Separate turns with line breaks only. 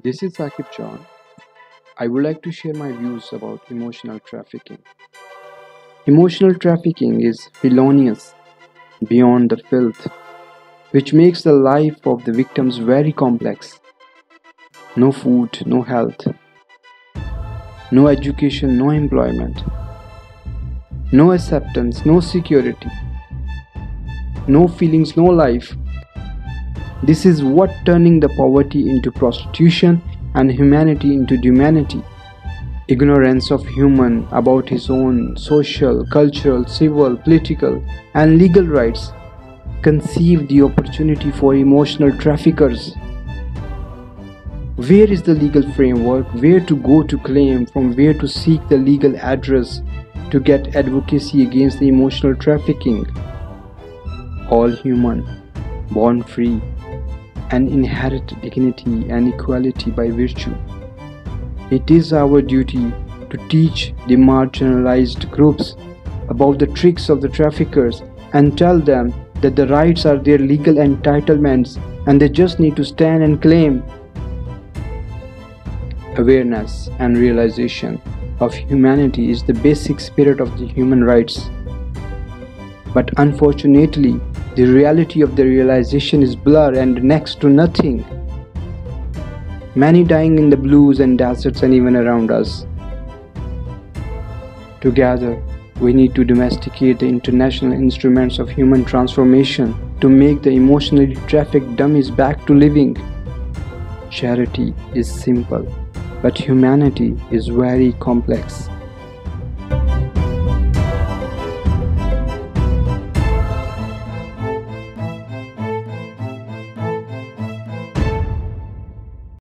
This is Saqib John. I would like to share my views about emotional trafficking. Emotional trafficking is felonious beyond the filth, which makes the life of the victims very complex. No food, no health, no education, no employment, no acceptance, no security, no feelings, no life. This is what turning the poverty into prostitution and humanity into dumanity. Ignorance of human about his own social, cultural, civil, political, and legal rights conceive the opportunity for emotional traffickers. Where is the legal framework? Where to go to claim? From where to seek the legal address to get advocacy against the emotional trafficking? All human, born free, and inherit dignity and equality by virtue. It is our duty to teach the marginalized groups about the tricks of the traffickers and tell them that the rights are their legal entitlements and they just need to stand and claim. Awareness and realization of humanity is the basic spirit of the human rights. But unfortunately, the reality of the realization is blur and next to nothing. Many dying in the blues and deserts and even around us. Together, we need to domesticate the international instruments of human transformation to make the emotionally trafficked dummies back to living. Charity is simple, but humanity is very complex.